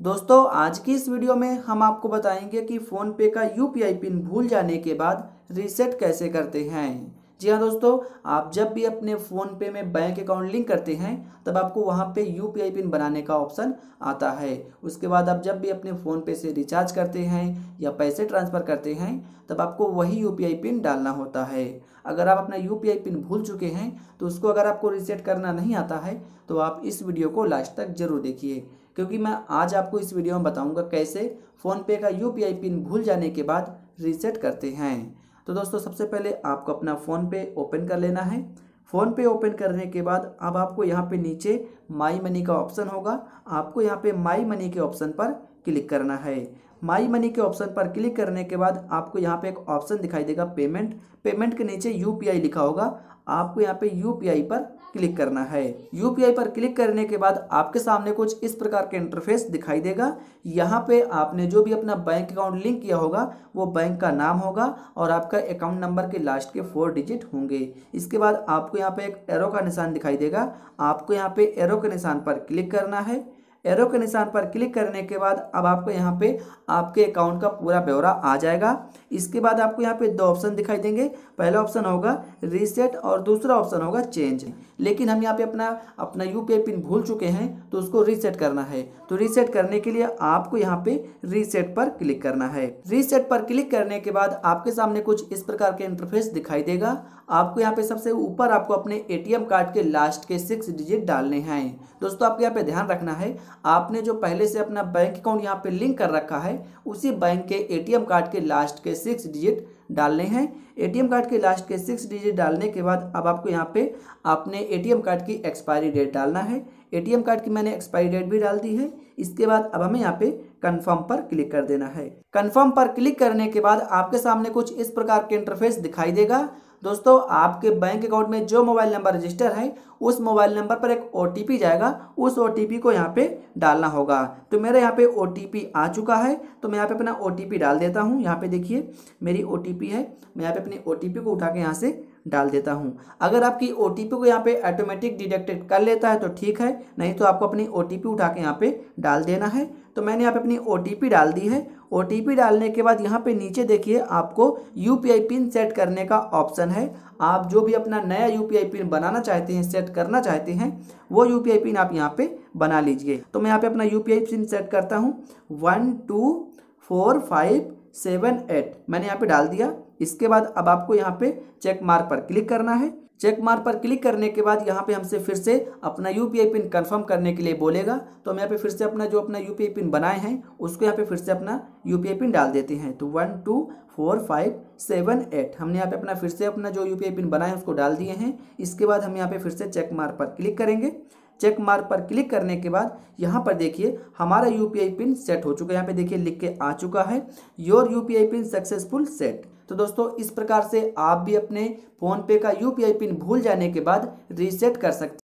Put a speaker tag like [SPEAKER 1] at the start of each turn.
[SPEAKER 1] दोस्तों, आज की इस वीडियो में हम आपको बताएँगे कि फ़ोन पे का यूपीआई पिन भूल जाने के बाद रीसेट कैसे करते हैं। जी हाँ दोस्तों, आप जब भी अपने फ़ोन पे में बैंक अकाउंट लिंक करते हैं, तब आपको वहाँ पे यूपीआई पिन बनाने का ऑप्शन आता है। उसके बाद आप जब भी अपने फ़ोन पे से रिचार्ज करते हैं या पैसे ट्रांसफ़र करते हैं, तब आपको वही यूपीआई पिन डालना होता है। अगर आप अपना यूपीआई पिन भूल चुके हैं तो उसको अगर आपको रिसेट करना नहीं आता है तो आप इस वीडियो को लास्ट तक ज़रूर देखिए। क्योंकि मैं आज आपको इस वीडियो में बताऊँगा कैसे फ़ोनपे का यूपीआई पिन भूल जाने के बाद रीसेट करते हैं। तो दोस्तों, सबसे पहले आपको अपना फ़ोनपे ओपन कर लेना है। फ़ोन पे ओपन करने के बाद अब आपको यहाँ पे नीचे माई मनी का ऑप्शन होगा। आपको यहाँ पे माई मनी के ऑप्शन पर क्लिक करना है। माई मनी के ऑप्शन पर क्लिक करने के बाद आपको यहाँ पे एक ऑप्शन दिखाई देगा पेमेंट पेमेंट के नीचे यूपीआई लिखा होगा। आपको यहाँ पे यूपीआई पर क्लिक करना है। यूपीआई पर क्लिक करने के बाद आपके सामने कुछ इस प्रकार के इंटरफेस दिखाई देगा। यहाँ पे आपने जो भी अपना बैंक अकाउंट लिंक किया होगा, वो बैंक का नाम होगा और आपका अकाउंट नंबर के लास्ट के फोर डिजिट होंगे। इसके बाद आपको यहाँ पे एक एरो का निशान दिखाई देगा। आपको यहाँ पे एरो के निशान पर क्लिक करना है। एरो के निशान पर क्लिक करने के बाद अब आपको यहाँ पे आपके अकाउंट का पूरा ब्यौरा आ जाएगा। इसके बाद आपको यहाँ पे दो ऑप्शन दिखाई देंगे। पहला ऑप्शन होगा रीसेट और दूसरा ऑप्शन होगा चेंज। लेकिन हम यहाँ पे अपना अपना यू पिन भूल चुके हैं तो उसको रीसेट करना है। तो रीसेट करने के लिए आपको यहाँ पे रीसेट पर क्लिक करना है। रीसेट पर क्लिक करने के बाद आपके सामने कुछ इस प्रकार के इंटरफेस दिखाई देगा। आपको यहाँ पे सबसे ऊपर आपको अपने एटीएम कार्ड के लास्ट के सिक्स डिजिट डालने हैं। दोस्तों, आपको यहाँ पे ध्यान रखना है। आपने जो पहले से अपना बैंक अकाउंट यहाँ पे लिंक कर रखा है, उसी बैंक के एटीएम कार्ड के लास्ट के सिक्स डिजिट डालने हैं। एटीएम कार्ड के लास्ट के सिक्स डिजिट डालने के बाद अब आपको यहाँ पे अपने एटीएम कार्ड की एक्सपायरी डेट डालना है। एटीएम कार्ड की मैंने एक्सपायरी डेट भी डाल दी है। इसके बाद अब हमें यहाँ पे कन्फर्म पर क्लिक कर देना है। कन्फर्म पर क्लिक करने के बाद आपके सामने कुछ इस प्रकार के इंटरफेस दिखाई देगा। दोस्तों, आपके बैंक अकाउंट में जो मोबाइल नंबर रजिस्टर है, उस मोबाइल नंबर पर एक ओटीपी जाएगा। उस ओटीपी को यहाँ पे डालना होगा। तो मेरे यहाँ पे ओटीपी आ चुका है तो मैं यहाँ पे अपना ओटीपी डाल देता हूँ। यहाँ पे देखिए, मेरी ओटीपी है। मैं यहाँ पे अपनी ओ को उठा के यहाँ से डाल देता हूँ। अगर आपकी ओटीपी को यहाँ पे ऑटोमेटिक डिटेक्टेड कर लेता है तो ठीक है, नहीं तो आपको अपनी ओटीपी उठा के यहाँ पे डाल देना है। तो मैंने यहाँ पे अपनी ओटीपी डाल दी है। ओटीपी डालने के बाद यहाँ पे नीचे देखिए, आपको यूपीआई पिन सेट करने का ऑप्शन है। आप जो भी अपना नया यूपीआई पिन बनाना चाहते हैं सेट करना चाहते हैं, वो यूपीआई पिन आप यहाँ पे बना लीजिए। तो मैं यहाँ पे अपना यूपीआई पिन सेट करता हूँ। One, two, four, five, seven, eight, मैंने यहाँ पे डाल दिया। इसके बाद अब आपको यहाँ पे चेक मार्क पर क्लिक करना है। चेक मार्क पर क्लिक करने के बाद यहाँ पे हमसे फिर से अपना यूपीआई पिन कंफर्म करने के लिए बोलेगा। तो हम यहाँ पे फिर से अपना जो अपना यूपीआई पिन बनाए हैं, उसको यहाँ पे फिर से अपना यूपीआई पिन डाल देते हैं। तो one two four five seven eight हमने यहाँ पे अपना फिर से अपना जो यूपीआई पिन बनाए उसको डाल दिए हैं। इसके बाद हम यहाँ पे फिर से चेक मार्क पर क्लिक करेंगे। चेक मार्क पर क्लिक करने के बाद यहाँ पर देखिए, हमारा यूपीआई पिन सेट हो चुका है। यहाँ पे देखिए, लिख के आ चुका है। Your UPI PIN successful set तो दोस्तों, इस प्रकार से आप भी अपने फ़ोन पे का यूपीआई पिन भूल जाने के बाद रीसेट कर सकते